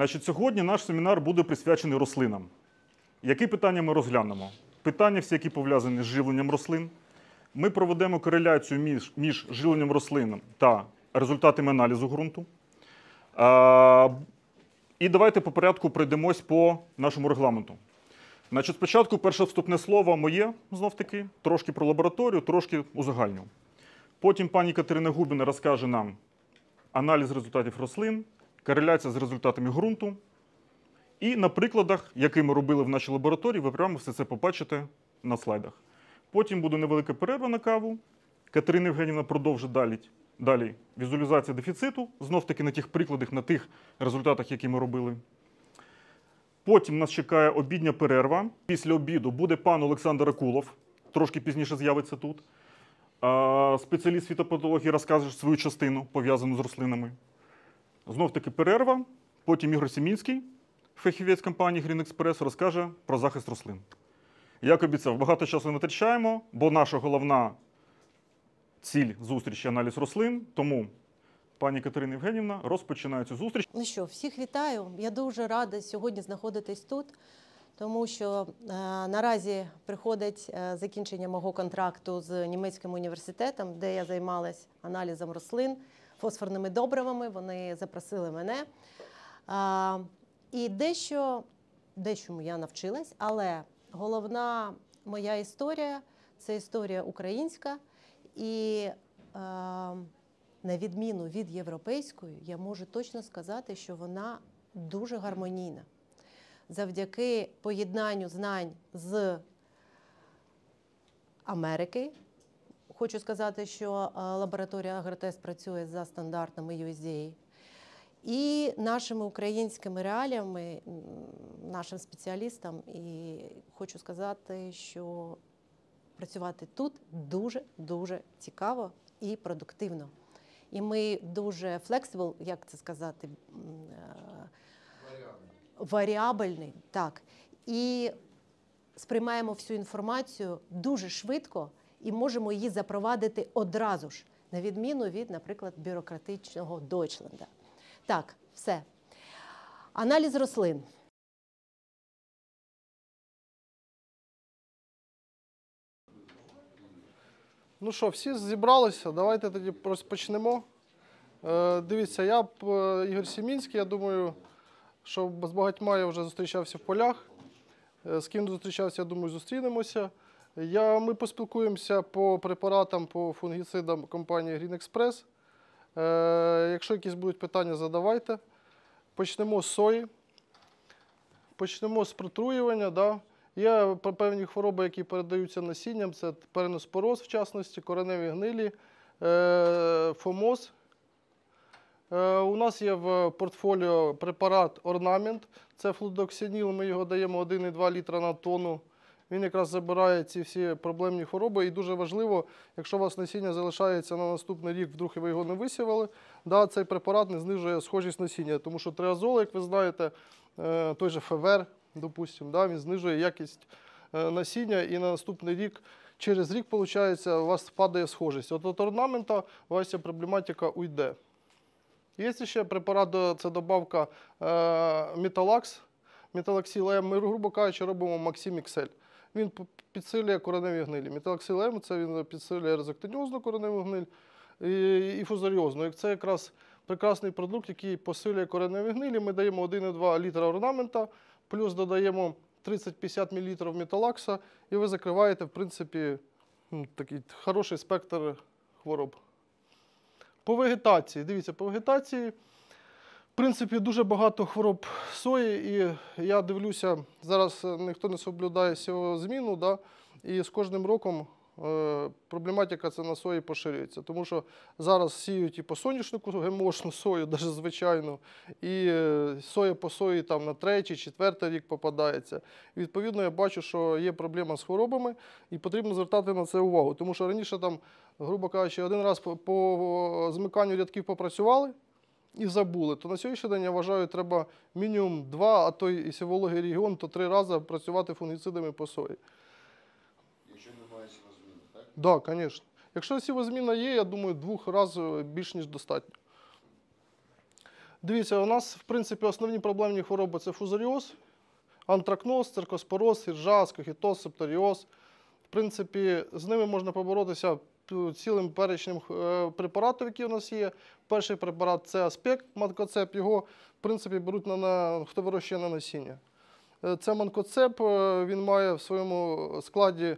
Значить, сьогодні наш семінар буде присвячений рослинам. Які питання ми розглянемо? Питання всі, які пов'язані з живленням рослин. Ми проведемо кореляцію між, між живленням рослин та результатами аналізу ґрунту. А, і давайте по порядку пройдемось по нашому регламенту. Значить, спочатку перше вступне слово моє, знов таки, трошки про лабораторію, трошки узагальню. Потім пані Катерина Губіна розкаже нам аналіз результатів рослин, кореляція з результатами ґрунту. І на прикладах, які ми робили в нашій лабораторії, ви прямо все це побачите на слайдах. Потім буде невелика перерва на каву. Катерина Євгенівна продовжить далі, далі візуалізація дефіциту, знов таки на тих прикладах, на тих результатах, які ми робили. Потім нас чекає обідня перерва. Після обіду буде пан Олександр Акулов, трошки пізніше з'явиться тут. Спеціаліст фітопатології розкаже свою частину, пов'язану з рослинами. Знов таки перерва. Потім Ігор Сімінський, фахівець компанії Green Express, розкаже про захист рослин. Як обіцяв, багато часу не витрачаємо, бо наша головна ціль зустрічі аналіз рослин. Тому пані Катерина Євгенівна розпочинає цю зустріч. Ну що, всіх вітаю. Я дуже рада сьогодні знаходитись тут, тому що е, наразі приходить е, закінчення мого контракту з німецьким університетом, де я займалась аналізом рослин, фосфорними добривами. Вони запросили мене. А, і дещо, дещому я навчилась, але головна моя історія це історія українська. І е, на відміну від європейської, я можу точно сказати, що вона дуже гармонійна. Завдяки поєднанню знань з Америки. Хочу сказати, що е, лабораторія Агротест працює за стандартами USDA. І нашими українськими реаліями, нашим спеціалістам, і хочу сказати, що працювати тут дуже дуже цікаво і продуктивно. І ми дуже flexible, як це сказати, е, варіабельний, так. І сприймаємо всю інформацію дуже швидко і можемо її запровадити одразу ж, на відміну від, наприклад, бюрократичного Дойчленда. Так, все. Аналіз рослин. Ну що, всі зібралися, давайте тоді розпочнемо. Е, дивіться, я е, Ігор Сімінський, я думаю, що з багатьма я вже зустрічався в полях. Е, з ким зустрічався, я думаю, зустрінемося. Я, ми поспілкуємося по препаратам, по фунгіцидам компанії Green Express. Е, якщо якісь будуть питання, задавайте. Почнемо з сої. Почнемо з протруювання. Да? Є певні хвороби, які передаються насінням. Це переноспороз, в частності, кореневі гнилі, е, фомоз. Е, У нас є в портфоліо препарат орнамент. Це флудоксиніл, ми його даємо 1,2 літра на тонну. Він якраз забирає ці всі проблемні хвороби. І дуже важливо, якщо у вас насіння залишається на наступний рік, вдруг ви його не висівали, да, цей препарат не знижує схожість насіння. Тому що триазол, як ви знаєте, е, той же февер, допустимо, да, він знижує якість е, насіння, і на наступний рік, через рік, виходить, у вас падає схожість. От от орнамента у вас ця проблематика уйде. Є ще препарат, це добавка е, Металакс. Металаксіл М. Ми, грубо кажучи, робимо Максим XL. Він підсилює кореневі гнилі. Металаксіл це він підсилює резектоніозну кореневу гниль і, фузаріозну. Це якраз прекрасний продукт, який посилює кореневі гнилі. Ми даємо 1,2 літра орнамента, плюс додаємо 30-50 мл металакса, і ви закриваєте, в принципі, такий хороший спектр хвороб. По вегетації, дивіться, по вегетації, в принципі, дуже багато хвороб сої, і я дивлюся, зараз е, ніхто не соблюдає цього зміну, да, і з кожним роком е, проблематика це на сої поширюється. Тому що зараз сіють і по соняшнику гемошну сою, навіть звичайну, і е, соя по сої там на третій, четвертий рік попадається. І, відповідно, я бачу, що є проблема з хворобами, і потрібно звертати на це увагу. Тому що раніше там, грубо кажучи, один раз по, по змиканню рядків попрацювали і забули. То на сьогоднішній день я вважаю, треба мінімум два, а то якщо вологий регіон, то три рази працювати фунгіцидами по сої. Якщо немає сівозміни, так? Так, да, звісно. Якщо сівозміна є, я думаю, двох разів більш ніж достатньо. Дивіться, у нас, в принципі, основні проблемні хвороби це фузаріоз, антракноз, циркоспороз, іржа, скохітоз, септоріоз. В принципі, з ними можна поборотися цілим перечнем е, препаратів, які у нас є. Перший препарат це аспект, манкоцеп. Його, в принципі, беруть на, на хто вирощує на насіння. Е, Це манкоцеп, е, він має в своєму складі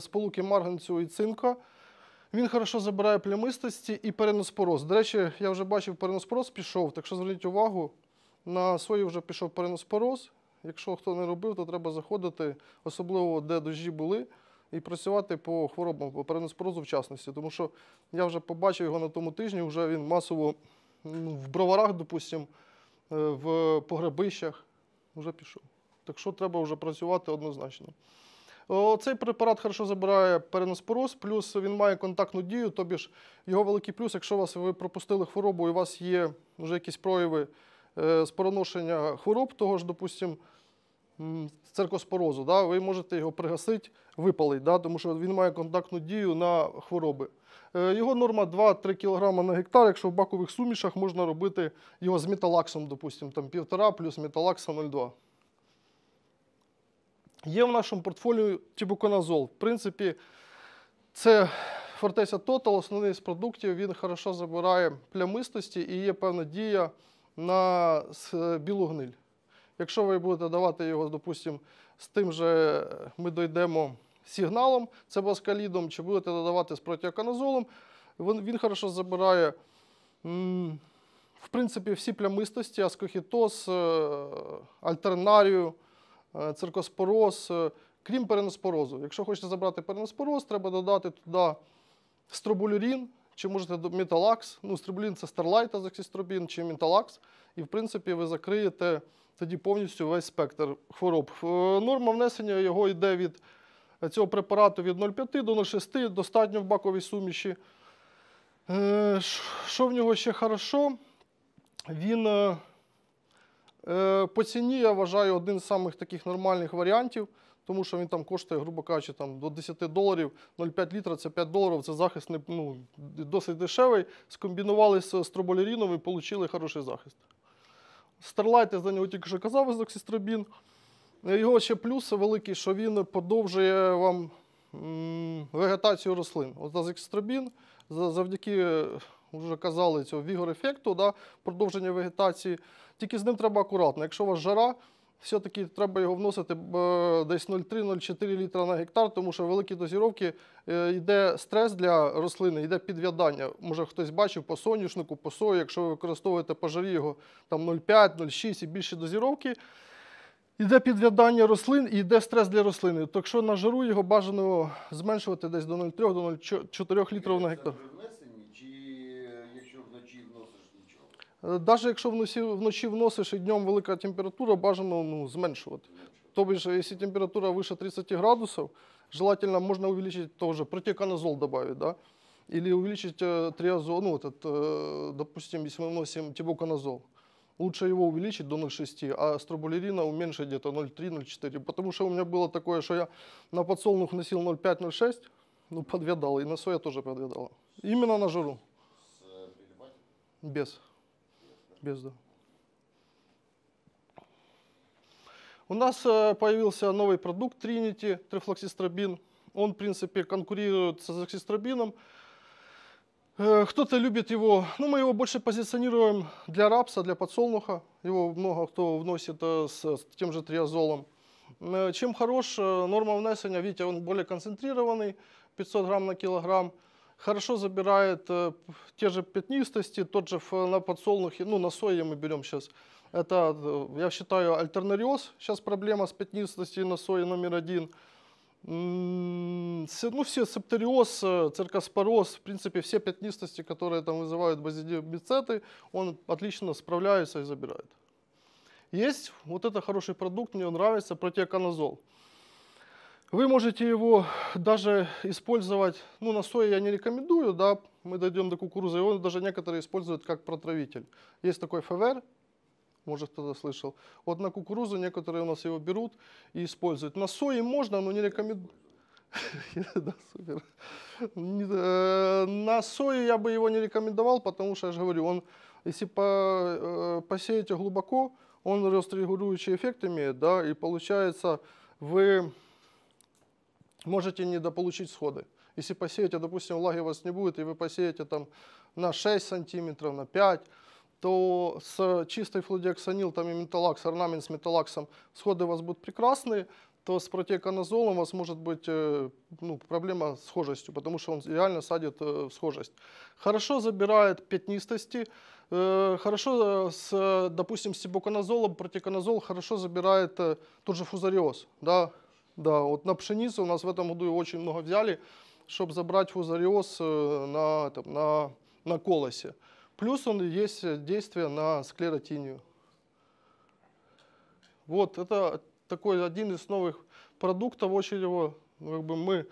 сполуки марганцю і цинка. Він хорошо забирає плямистості і переноспороз. До речі, я вже бачив, переноспороз пішов, так що зверніть увагу, на сої вже пішов переноспороз. Якщо хто не робив, то треба заходити, особливо де дощі були, і працювати по хворобам, по переноспорозу в частності. Тому що я вже побачив його на тому тижні, вже він масово ну, в броварах, допустимо, в погребищах вже пішов. Так що треба вже працювати однозначно. Цей препарат хорошо забирає переноспороз, плюс він має контактну дію, тобі ж його великий плюс, якщо вас ви пропустили хворобу і у вас є вже якісь прояви е, спороношення хвороб, того ж, допустимо, циркоспорозу, да, ви можете його пригасити, випалити, да, тому що він має контактну дію на хвороби. Е, Його норма 2-3 кг на гектар. Якщо в бакових сумішах можна робити його з металаксом, допустимо, там 1,5 плюс металакса 0,2. Є в нашому портфоліо тібуконазол. В принципі, це Fortesa Total, основний з продуктів. Він хорошо забирає плямистості і є певна дія на білу гниль. Якщо ви будете давати його, допустимо, з тим же ми дійдемо сигналом, це баскалідом, чи будете додавати з протиоканазолом, він, він хорошо забирає. В принципі, всі плямистості, аскохітоз, е, альтернарію, е, циркоспороз, е, крім переноспорозу. Якщо хочете забрати переноспороз, треба додати туди стробулюрін, чи можете металакс. Ну, стробулін це старлайт, азоксістробін, чи металакс. І, в принципі, ви закриєте тоді повністю весь спектр хвороб. Е, Норма внесення його йде від цього препарату від 0,5 до 0,6, достатньо в баковій суміші. Е, Що в нього ще хорошо? Він е, е, по ціні, я вважаю, один з самих таких нормальних варіантів, тому що він там коштує, грубо кажучи, там, до 10 доларів, 0,5 літра це 5 доларів, це захист ну, досить дешевий. Скомбінували з строболяріном і отримали хороший захист. Старлайт, я за нього тільки що казав, ізоксістробін. Його ще плюс великий, що він подовжує вам вегетацію рослин. От за- завдяки, е, вже казали, цього вігор-ефекту, да, продовження вегетації. Тільки з ним треба акуратно. Якщо у вас жара, все-таки треба його вносити десь 0,3-0,4 літра на гектар, тому що великі дозіровки е, йде стрес для рослини, йде підв'ядання. Може хтось бачив по соняшнику, по сої, якщо ви використовуєте по жарі його 0,5, 0,6 і більше дозіровки. Йде підв'ядання рослин і йде стрес для рослини. Так що на жару його бажано зменшувати десь до 0,3 до 0,4 літрів на гектар. Навіть якщо вночі, вночі вносиш і днем велика температура, бажано ну, зменшувати. Тобто, ж, якщо температура выше 30 градусов, желательно можно увеличить тоже протеканазол добавить, да? Или увеличить э, триазол, ну, этот, э, допустим, если мы вносим тибуканазол. Лучше его увеличить до 0,6, а стробулерина уменьшить где-то 0,3-0,4. Потому что у меня было такое, что я на подсолнух носил 0,5-0,6, ну, подвядал, и на соя тоже подвядала. Именно на жару. З прилипателем? Без. Без, да. У нас э, появился новый продукт Trinity, трифлоксистробин. Он, в принципе, конкурирует с азоксистробином. Э, Кто-то любит его, ну, мы его больше позиционируем для рапса, для подсолнуха. Его много кто вносит э, с, с тем же триазолом. Чем хорош норма внесения, видите, он более концентрированный, 500 грамм на килограмм. Хорошо забирает э, те же пятнистости, тот же на подсолнухе, ну, на сое мы берем сейчас. Это, э, я считаю, альтернариоз. Сейчас проблема с пятнистостью на сое номер один. М, се- Ну, все септориоз, э, циркоспороз, в принципе, все пятнистости, которые там вызывают базидиобицеты, он отлично справляется и забирает. Есть вот это хороший продукт, мне он нравится, протеоканазол. Вы можете его даже использовать, ну, на сое я не рекомендую, да, мы дойдем до кукурузы, его даже некоторые используют как протравитель. Есть такой ФВР, может кто-то слышал. Вот на кукурузу некоторые у нас его берут и используют. На сое можно, но не рекомендую. Да, супер. Э, На сое я бы его не рекомендовал, потому что, я же говорю, он Если э, посеете глубоко, он рострегулирующий эффект имеет, да, и получается вы можете недополучить сходы. Если посеете, допустим, влаги у вас не будет, и вы посеете там на 6 сантиметров, на 5, то с чистой флудиоксанил, там и металлакс, орнамент с металлаксом, сходы у вас будут прекрасные, то с протеоканазолом у вас может быть э, ну, проблема с схожестью, потому что он реально садит э, в схожесть. Хорошо забирает пятнистости, э, хорошо с, допустим, с сибуканазолом, протеканазол хорошо забирает тот же фузариоз. Да, да, вот на пшеницу у нас в этом году очень много взяли, чтобы забрать фузариоз э, на, там, на, на колосе. Плюс он есть э, действие на склеротинию. Вот, это такой один из новых продуктов, очень его, как бы мы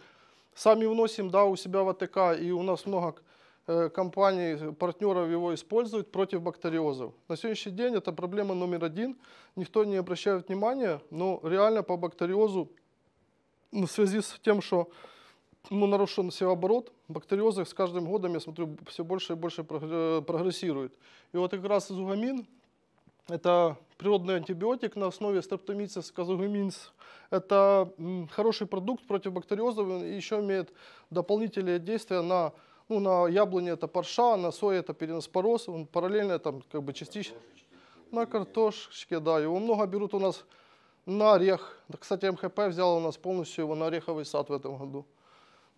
сами вносим, да, у себя в АТК, и у нас много э, компаний, партнеров его используют против бактериозов. На сегодняшний день это проблема номер один, никто не обращает внимания, но реально по бактериозу, в связи с тем, что ну, нарушен севооборот, бактериозы с каждым годом, я смотрю, все больше и больше прогре- прогрессирует. И вот как раз изугамин, это природный антибиотик на основе стрептомицис казугуминс. Это хороший продукт против бактериозов и еще имеет дополнительные действия на, ну, на яблоне это парша, на сое это переноспороз, он параллельно там как бы частично на картошечке, да, его много берут у нас на орех. Кстати, МХП взял у нас полностью его на ореховый сад в этом году.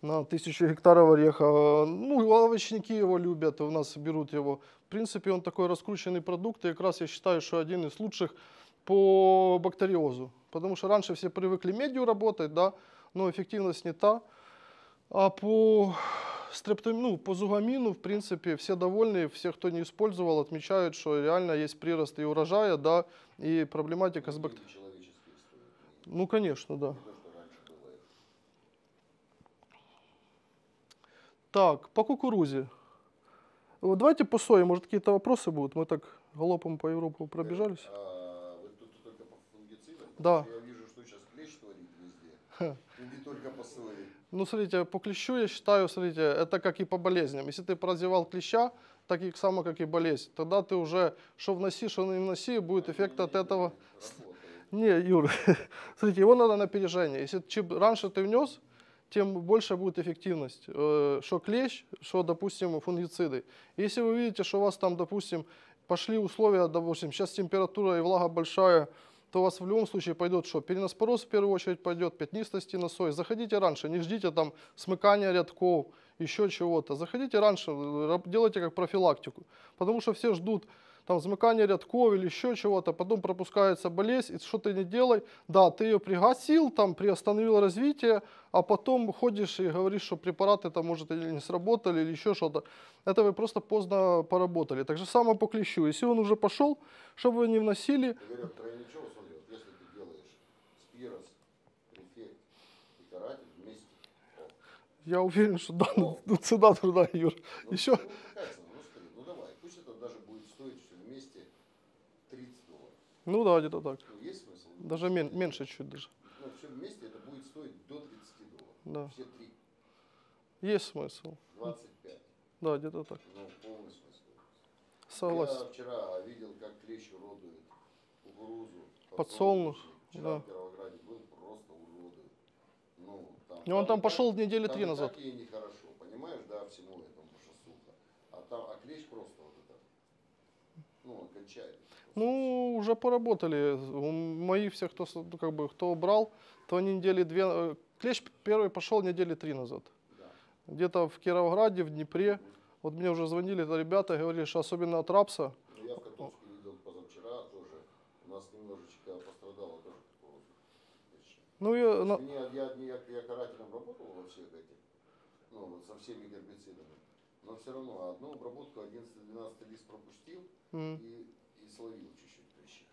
На тысячу гектаров ореха. Ну, овощники его любят, у нас берут его. В принципе, он такой раскрученный продукт, и как раз я считаю, что один из лучших по бактериозу. Потому что раньше все привыкли медью работать, да, но эффективность не та. А по стрептом, ну, по зугамину, в принципе, все довольны, все, кто не использовал, отмечают, что реально есть прирост и урожая, да, и проблематика с бактериями. Ну, конечно, да. Так, по кукурузе. Вот давайте по сое, может, какие-то вопросы будут? Мы так галопом по Европу пробежались. А вы тут только по фунгицидам? Да. Я вижу, что сейчас клещ творит везде. И не только по сое. Ну, смотрите, по клещу я считаю, смотрите, это как и по болезням. Если ты прозевал клеща, так и само, как и болезнь, тогда ты уже, что вноси, что не вноси, будет эффект от этого. Работает. Не, Юр, смотрите, его надо на опережение. Если чем раньше ты внес, тем больше будет эффективность. Э, Что клещ, что, допустим, фунгициды. Если вы видите, что у вас там, допустим, пошли условия, допустим, сейчас температура и влага большая, то у вас в любом случае пойдет что? Переноспороз в первую очередь пойдет, пятнистости на сой. Заходите раньше, не ждите там смыкания рядков, еще чего-то. Заходите раньше, раб- делайте как профилактику. Потому что все ждут там замыкание рядков или еще чего-то, потом пропускается болезнь, и что ты не делай, да, ты ее пригасил, там приостановил развитие, а потом ходишь и говоришь, что препараты там, может, или не сработали, или еще что-то. Это вы просто поздно поработали. Так же самое по клещу. Если он уже пошел, чтобы вы не вносили, Игорек, тройничок, смотри, вот если ты делаешь спирос, префект и каратель вместе. О, я уверен, что да, ну, цена труда, Юр. Ну, Еще, ну давай, пусть это даже будет стоить все вместе 30 долларов. Ну да, где-то так. Ну, есть смысл? Даже мен- меньше чуть даже. Ну, все вместе это будет стоить до 30 долларов. Да. Все три. Есть смысл. 25. Да, где-то так. Ну, полный смысл. Согласен. Я вчера видел, как клещ уродует кукурузу. Подсолнух, Вчера да. в Кировограде был просто уродует. Ну, там, И он там пошел так- недели там три назад. Так ей нехорошо, понимаешь, да, всему этому, потому что сухо. А там, а клещ просто вот это, ну, он кончает. Ну, уже поработали. У моих всех, кто, как бы, кто брал, то недели две... э, Клещ первый пошел недели три назад. Да. Где-то в Кировограде, в Днепре. Вот мне уже звонили ребята, говорили, что особенно от рапса. Ну, я в Котовске видел позавчера тоже, у нас немножечко пострадало тоже клещи. Ну, и, на- Мне, я, я, я карателем работал во всех этих, ну, вот со всеми гербицидами. Но все равно одну обработку 11-12 лист пропустил и, и словил чуть-чуть клещей.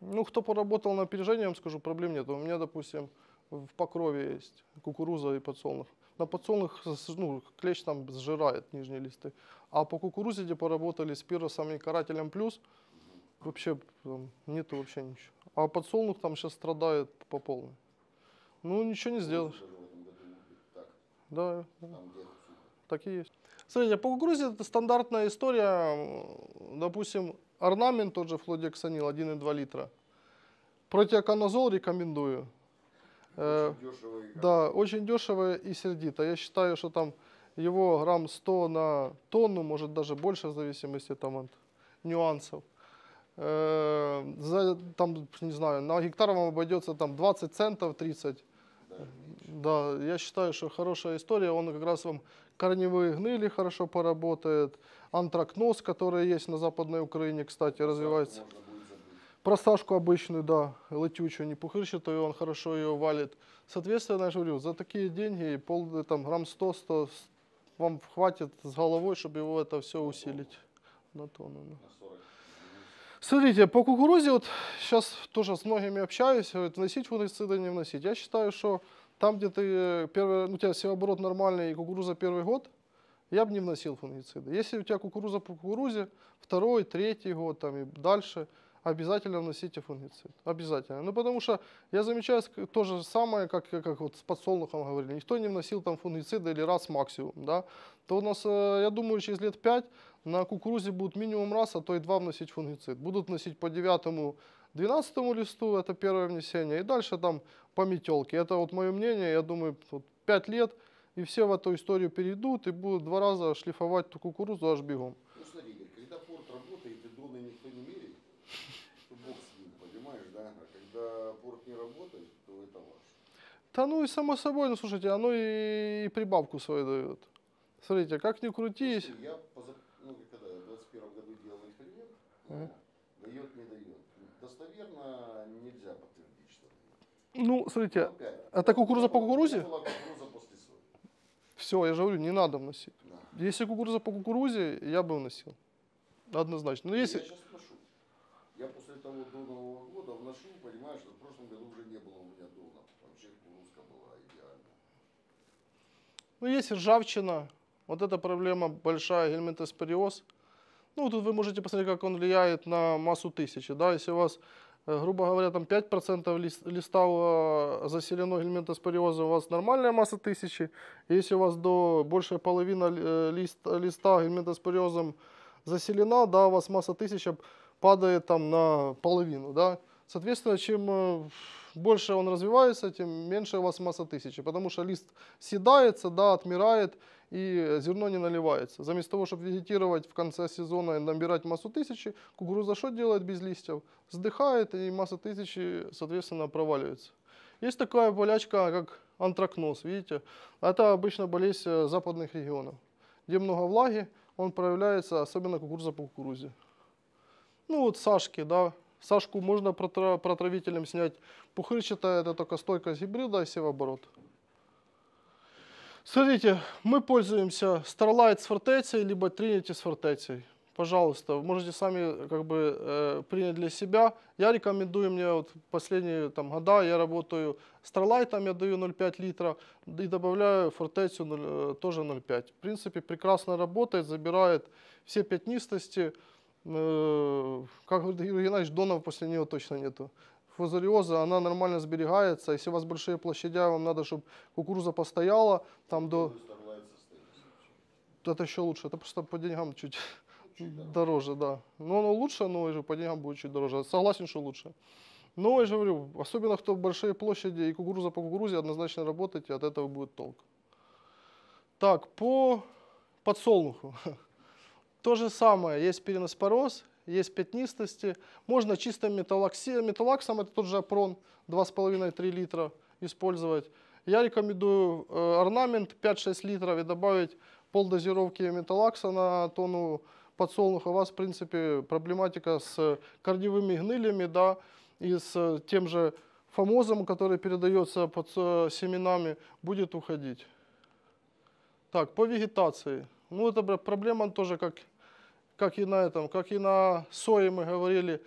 ну, кто поработал на опережение, я вам скажу, проблем нет. У меня, допустим, в покрове есть кукуруза и подсолнух. На подсолнух ну, клещ там сжирает нижние листы. А по кукурузе, где поработали с пиросом и карателем плюс, вообще там, нету вообще ничего. А подсолнух там сейчас страдает по полной. Ну, ничего не сделаешь. Да, да, так и есть. Смотрите, по кукурузе это стандартная история. Допустим, орнамент тот же флодиоксанил 1,2 литра. Протиоконазол рекомендую. Э, Очень дешево и Да, очень дешево и сердито. Я считаю, что там его грамм 100 на тонну, может даже больше, в зависимости там от нюансов. Э, За, там, не знаю, на гектар вам обойдется там 20 центов, 30. Да, я считаю, что хорошая история. Он как раз вам корневые гныли хорошо поработает. Антракноз, который есть на Западной Украине, кстати, развивается. Просашку обычную, да, летючую, не пухырчатую, он хорошо ее валит. Соответственно, я говорю, за такие деньги, пол, там, грамм 100, 100 с- вам хватит с головой, чтобы его это все усилить на тонну. да. На 40. Смотрите, по кукурузе, вот сейчас тоже с многими общаюсь, говорят, вносить фунгициды, не вносить. Я считаю, что там, где ты э, первый, ну, у тебя севооборот нормальный и кукуруза первый год, я бы не вносил фунгициды. Если у тебя кукуруза по кукурузе, второй, третий год там и дальше, обязательно вносите фунгицид. Обязательно. Ну, потому что я замечаю то же самое, как, как вот с подсолнухом говорили. Никто не вносил там фунгициды или раз максимум, да. То у нас, э, я думаю, через лет пять на кукурузе будут минимум раз, а то и два вносить фунгицид. Будут вносить по девятому, двенадцатому листу, это первое внесение, и дальше там по метелке. Это вот мое мнение, я думаю, вот пять лет, и все в эту историю перейдут и будут два раза шлифовать ту кукурузу аж бегом. Ну смотри, Игорь, когда порт работает и доны никто не меряет, то бог с ним, понимаешь, да? А когда порт не работает, то это ваш. Да ну и само собой, ну слушайте, оно и, и прибавку свою дает. Смотрите, как ни крутись. Слушай, Я поза... ну, когда в 21 году делал эксперимент, ну, дает, не дает. Достоверно нельзя подтвердить, что дает. Ну, смотрите, опять, это кукуруза по кукурузе? была кукуруза. Все, я же говорю, не надо вносить. Да. Если кукуруза по кукурузе, я бы вносил. Однозначно. Но Я если, сейчас вношу. Я после того до Нового года вношу, понимаешь, что в прошлом году уже не было у меня дона. Вообще кукурузка была идеальна. ну, есть ржавчина, вот эта проблема большая, гельминтоспориоз. Ну, тут вы можете посмотреть, как он влияет на массу тысячи. Да? Если у вас, грубо говоря, там 5% лис- листа заселено гельминтоспориозом, у вас нормальная масса тысячи. Если у вас до большая половина лист, листа гельминтоспориозом заселена, да, у вас масса тысяча падает там на половину, да. Соответственно, чем больше он развивается, тем меньше у вас масса тысячи, потому что лист съедается, да, отмирает, и зерно не наливается. Заместо того, чтобы вегетировать в конце сезона и набирать массу тысячи, кукуруза что делает без листьев? Сдыхает, и масса тысячи, соответственно, проваливается. Есть такая болячка, как антракноз, видите? Это обычно болезнь э, западных регионов. Где много влаги, он проявляется, особенно кукуруза по кукурузе. Ну вот сашки, да. Сашку можно протра- протравителем снять. Пухырчатая это только стойкость гибрида и севооборот. Смотрите, мы пользуемся Starlight с фортецией, либо Trinity с фортецией. Пожалуйста, можете сами как бы э, принять для себя. Я рекомендую мне вот последние там года я работаю Starlight, я даю 0,5 литра и добавляю фортецию ноль- э, тоже 0,5. В принципе, прекрасно работает, забирает все пятнистости. Э, как говорит Юрий Геннадьевич, донов после нее точно нету. Фузариоза, она нормально сберегается. Если у вас большие площадя, вам надо, чтобы кукуруза постояла там до... Это еще лучше, это просто по деньгам чуть дороже, да. Но оно лучше, но и же по деньгам будет чуть дороже. Согласен, что лучше. Но я же говорю, особенно кто большие площади и кукуруза по кукурузе, однозначно работайте, от этого будет толк. Так, по подсолнуху. То же самое, есть переноспороз, есть пятнистости. Можно чисто металлокси- металлаксом, это тот же опрон, 2,5-3 литра использовать. Я рекомендую э, орнамент 5-6 литров и добавить полдозировки металлакса на тонну подсолнуха. У вас, в принципе, проблематика с корневыми гнылями, да, и с тем же фомозом, который передается под э, семенами, будет уходить. Так, по вегетации. Ну, это проблема тоже, как, как и на этом, как и на сое мы говорили,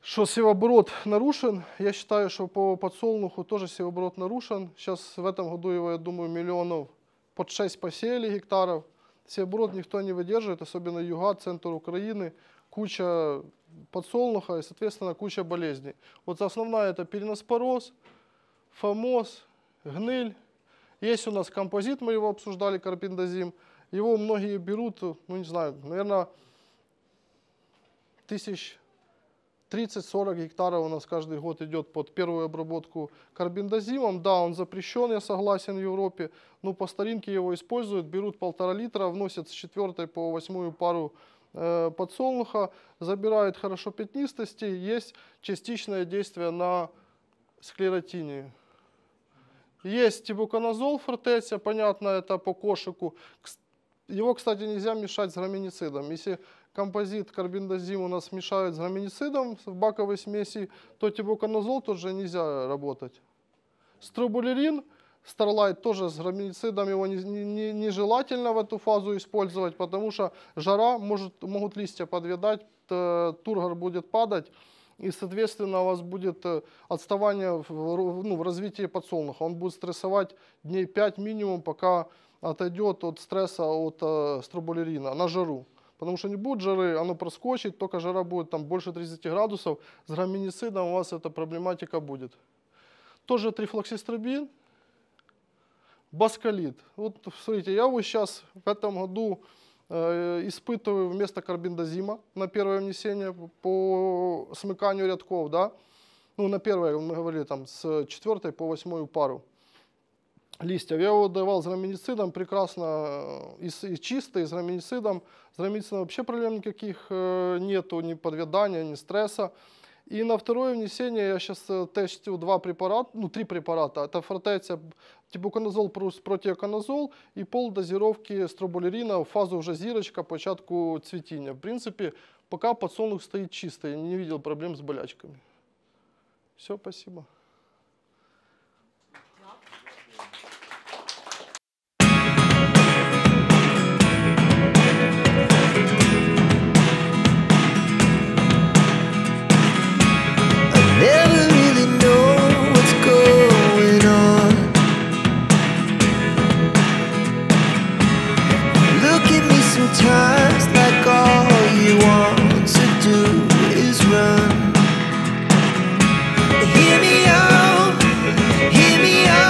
что севооборот нарушен. Я считаю, что по подсолнуху тоже севооборот нарушен. Сейчас в этом году его, я думаю, миллионов под 6 посеяли гектаров. Севооборот никто не выдерживает, особенно юга, центр Украины. Куча подсолнуха и, соответственно, куча болезней. Вот основная это переноспороз, фомоз, гниль. Есть у нас композит, мы его обсуждали, карпиндозим. Его многие берут, ну не знаю, наверное, тысяч 30-40 гектаров у нас каждый год идет под первую обработку карбендазимом. Да, он запрещен, я согласен, в Европе, но по старинке его используют, берут полтора литра, вносят с четвертой по восьмую пару э, подсолнуха, забирают хорошо пятнистости, есть частичное действие на склеротинию. Есть тибуканазол фортеця, понятно, это по кошику. Его, кстати, нельзя мешать с граминицидом. Если композит карбендазим у нас мешают с граминицидом в баковой смеси, то тибуканазол тоже нельзя работать. Струбулерин, Starlight тоже с граминицидом его не- не- не- нежелательно в эту фазу использовать, потому что жара, может, могут листья подвядать, т- тургор будет падать, и, соответственно, у вас будет э, отставание в, ну, в развитии подсолнуха. Он будет стрессовать дней 5 минимум, пока отойдет от стресса от э, стробулерина на жару. Потому что не будет жары, оно проскочит, только жара будет там больше 30 градусов. С граминицидом у вас эта проблематика будет. Тоже трифлоксистрабин, баскалит. Вот смотрите, я вот сейчас в этом году э, испытываю вместо карбендазима на первое внесение по смыканию рядков, да. Ну, на первое, мы говорили, там, с четвертой по восьмую пару листьев. Я его давал с граминицидом прекрасно, э, и, и чисто, и с граминицидом. С граминицидом вообще проблем никаких э, нету, ни подвядания, ни стресса. И на второе внесение я сейчас тестю два препарата, ну, три препарата. Это фортеця, тибуканазол плюс протиоканазол и пол дозировки стробулерина в фазу уже зірочка, початку цветения. В принципе, пока подсолнух стоит чистый, я не видел проблем с болячками. Все, спасибо.